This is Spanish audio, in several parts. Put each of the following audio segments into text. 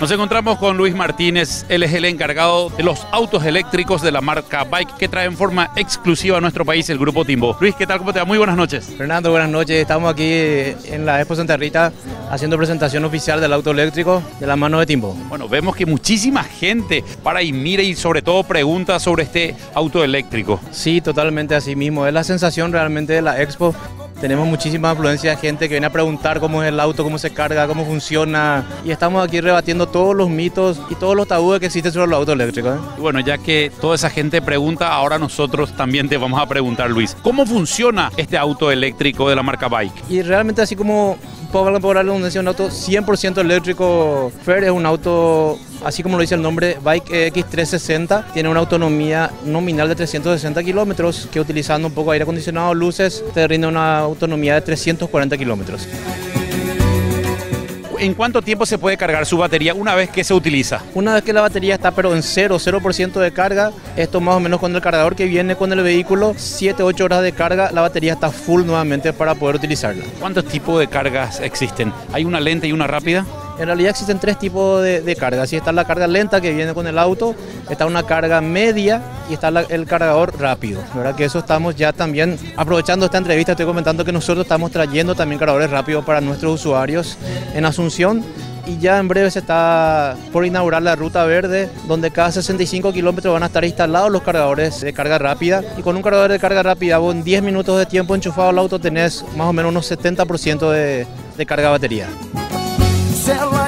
Nos encontramos con Luis Martínez, él es el encargado de los autos eléctricos de la marca Bike que trae en forma exclusiva a nuestro país el grupo Timbo. Luis, ¿qué tal? ¿Cómo te va? Muy buenas noches. Fernando, buenas noches. Estamos aquí en la Expo Santa Rita haciendo presentación oficial del auto eléctrico de la mano de Timbo. Bueno, vemos que muchísima gente para y mira y sobre todo pregunta sobre este auto eléctrico. Sí, totalmente así mismo. Es la sensación realmente de la Expo tenemos muchísima afluencia de gente que viene a preguntar cómo es el auto, cómo se carga, cómo funciona. Y estamos aquí rebatiendo todos los mitos y todos los tabúes que existen sobre los autos eléctricos. ¿eh? Y bueno, ya que toda esa gente pregunta, ahora nosotros también te vamos a preguntar, Luis, ¿cómo funciona este auto eléctrico de la marca Bike? Y realmente así como puedo por un auto 100% eléctrico. Fer es un auto, así como lo dice el nombre, Bike X360. Tiene una autonomía nominal de 360 kilómetros que utilizando un poco aire acondicionado, luces, te rinde una autonomía de 340 kilómetros. ¿En cuánto tiempo se puede cargar su batería una vez que se utiliza? Una vez que la batería está pero en 0, 0% de carga, esto más o menos con el cargador que viene con el vehículo, 7, 8 horas de carga, la batería está full nuevamente para poder utilizarla. ¿Cuántos tipos de cargas existen? ¿Hay una lenta y una rápida? En realidad existen tres tipos de, de carga. Así está la carga lenta que viene con el auto, está una carga media y está el cargador rápido. ¿verdad? Que eso estamos ya también aprovechando esta entrevista, estoy comentando que nosotros estamos trayendo también cargadores rápidos para nuestros usuarios en Asunción y ya en breve se está por inaugurar la ruta verde, donde cada 65 kilómetros van a estar instalados los cargadores de carga rápida. Y con un cargador de carga rápida, vos en 10 minutos de tiempo enchufado al auto tenés más o menos unos 70% de, de carga batería. sell my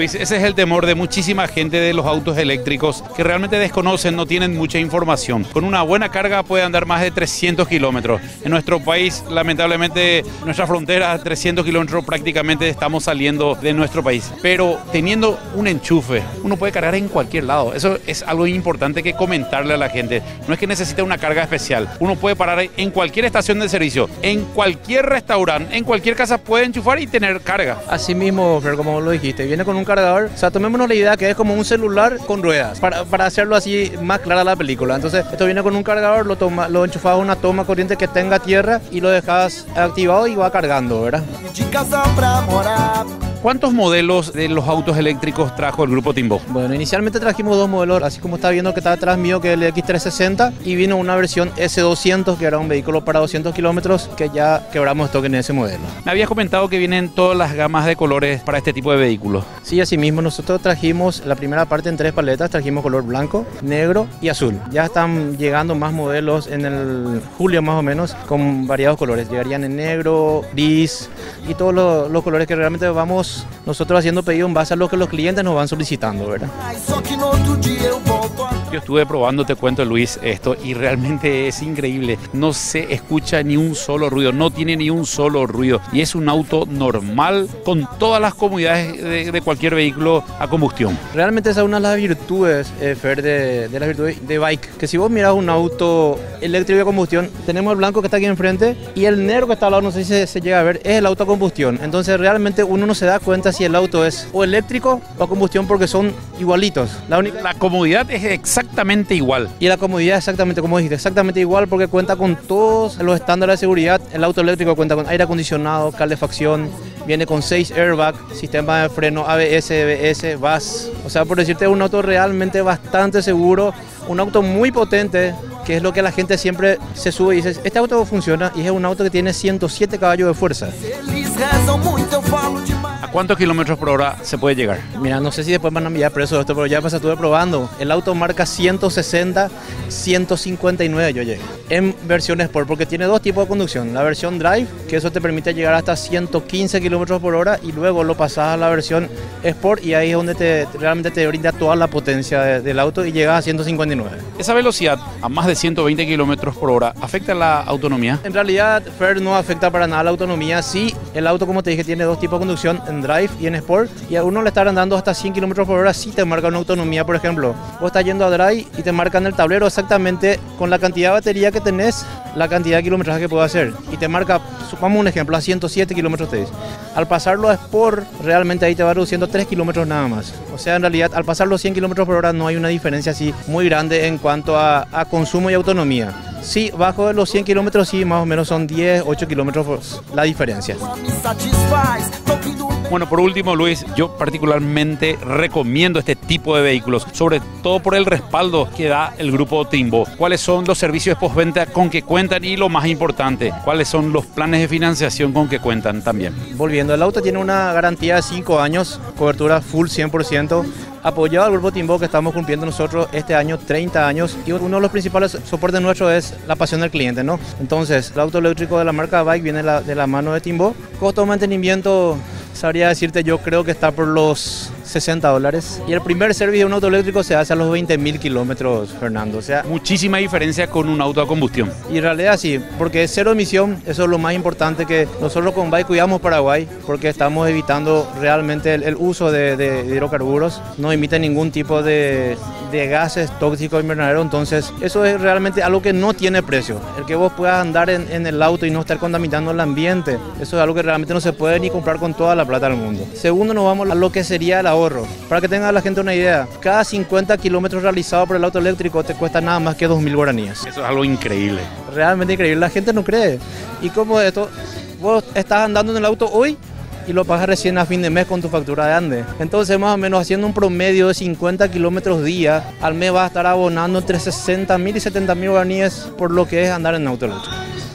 Ese es el temor de muchísima gente de los autos eléctricos que realmente desconocen, no tienen mucha información. Con una buena carga puede andar más de 300 kilómetros. En nuestro país, lamentablemente, nuestra frontera, 300 kilómetros prácticamente estamos saliendo de nuestro país. Pero teniendo un enchufe, uno puede cargar en cualquier lado. Eso es algo importante que comentarle a la gente. No es que necesite una carga especial. Uno puede parar en cualquier estación de servicio, en cualquier restaurante, en cualquier casa puede enchufar y tener carga. Así mismo, Fer, como lo dijiste, viene con un cargador. O sea, tomémonos la idea que es como un celular con ruedas, para, para hacerlo así más clara la película. Entonces, esto viene con un cargador, lo, toma, lo enchufas a una toma corriente que tenga tierra y lo dejas activado y va cargando, ¿verdad? ¿Cuántos modelos de los autos eléctricos trajo el grupo Timbo? Bueno, inicialmente trajimos dos modelos, así como está viendo que está atrás mío, que es el X360, y vino una versión S200, que era un vehículo para 200 kilómetros, que ya quebramos stock en ese modelo. Me habías comentado que vienen todas las gamas de colores para este tipo de vehículos. Sí, así mismo, nosotros trajimos la primera parte en tres paletas, trajimos color blanco, negro y azul. Ya están llegando más modelos en el julio más o menos, con variados colores. Llegarían en negro, gris y todos los, los colores que realmente vamos nosotros haciendo pedido en base a lo que los clientes nos van solicitando, ¿verdad? Yo estuve probando, te cuento Luis, esto y realmente es increíble. No se escucha ni un solo ruido, no tiene ni un solo ruido. Y es un auto normal con todas las comodidades de, de cualquier vehículo a combustión. Realmente esa es una de las virtudes, eh, Fer, de, de las virtudes de bike. Que si vos miras un auto eléctrico de combustión, tenemos el blanco que está aquí enfrente y el negro que está al lado, no sé si se, se llega a ver, es el auto a combustión. Entonces realmente uno no se da cuenta si el auto es o eléctrico o a combustión porque son igualitos. La, única... la comodidad es exactamente igual. Y la comodidad exactamente como dijiste, exactamente igual porque cuenta con todos los estándares de seguridad. El auto eléctrico cuenta con aire acondicionado, calefacción, viene con 6 airbags, sistema de freno ABS, ABS, VAS. O sea, por decirte, es un auto realmente bastante seguro, un auto muy potente, que es lo que la gente siempre se sube y dice, este auto funciona y es un auto que tiene 107 caballos de fuerza. ¿A cuántos kilómetros por hora se puede llegar? Mira, no sé si después van a enviar preso esto, pero ya pues estuve probando. El auto marca 160, 159 yo llegué. En versión Sport, porque tiene dos tipos de conducción. La versión Drive, que eso te permite llegar hasta 115 kilómetros por hora, y luego lo pasas a la versión Sport, y ahí es donde te, realmente te brinda toda la potencia de, del auto y llegas a 159. Esa velocidad a más de 120 kilómetros por hora afecta la autonomía? En realidad, Fer no afecta para nada la autonomía. Sí, el auto, como te dije, tiene dos tipos de conducción, en Drive y en Sport, y a uno le estarán dando hasta 100 kilómetros por hora, sí te marca una autonomía, por ejemplo. Vos estás yendo a Drive y te marcan el tablero exactamente con la cantidad de batería que tenés, la cantidad de kilometraje que puedo hacer. Y te marca, supongamos un ejemplo, a 107 kilómetros te dice. Al pasarlo a Sport, realmente ahí te va reduciendo 3 kilómetros nada más. O sea, en realidad, al pasar los 100 kilómetros por hora no hay una diferencia así muy grande en cuanto a, consumo y autonomía. Sí, bajo los 100 kilómetros sí, más o menos son 10, 8 kilómetros la diferencia. Bueno, por último, Luis, yo particularmente recomiendo este tipo de vehículos, sobre todo por el respaldo que da el grupo Timbo. ¿Cuáles son los servicios postventa con que cuentan y lo más importante, cuáles son los planes de financiación con que cuentan también? Volviendo, el auto tiene una garantía de 5 años, cobertura full 100%, apoyado al grupo Timbo que estamos cumpliendo nosotros este año 30 años y uno de los principales soportes nuestros es la pasión del cliente, ¿no? Entonces, el auto eléctrico de la marca Bike viene de la mano de Timbo. Costo de mantenimiento, sabría decirte, yo creo que está por los 60 dólares. Y el primer servicio de un auto eléctrico se hace a los 20 mil kilómetros, Fernando. O sea, muchísima diferencia con un auto a combustión. Y en realidad sí, porque es cero emisión, eso es lo más importante que nosotros con Bike cuidamos Paraguay, porque estamos evitando realmente el, uso de, hidrocarburos, no emite ningún tipo de, de gases tóxicos invernaderos, entonces eso es realmente algo que no tiene precio. El que vos puedas andar en, en el auto y no estar contaminando el ambiente, eso es algo que realmente no se puede ni comprar con toda la plata del mundo. Segundo, nos vamos a lo que sería la para que tenga la gente una idea, cada 50 kilómetros realizados por el auto eléctrico te cuesta nada más que 2.000 guaraníes. Eso es algo increíble. Realmente increíble, la gente no cree. Y como esto, vos estás andando en el auto hoy y lo pagas recién a fin de mes con tu factura de ande. Entonces, más o menos haciendo un promedio de 50 kilómetros día, al mes vas a estar abonando entre 60.000 y 70.000 guaraníes por lo que es andar en auto.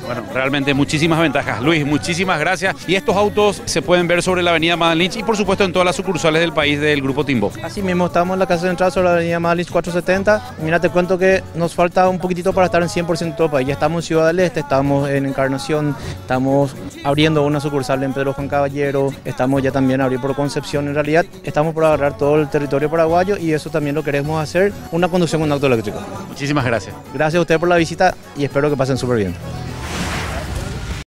Bueno, realmente muchísimas ventajas. Luis, muchísimas gracias. Y estos autos se pueden ver sobre la avenida Madalinch y por supuesto en todas las sucursales del país del Grupo Timbo. Así mismo, estamos en la casa central sobre la avenida Madalinch 470. Mira, te cuento que nos falta un poquitito para estar en 100% todo el país. Ya estamos en Ciudad del Este, estamos en Encarnación, estamos abriendo una sucursal en Pedro Juan Caballero, estamos ya también abriendo por Concepción. En realidad, estamos por agarrar todo el territorio paraguayo y eso también lo queremos hacer, una conducción con auto eléctrico. Muchísimas gracias. Gracias a usted por la visita y espero que pasen súper bien.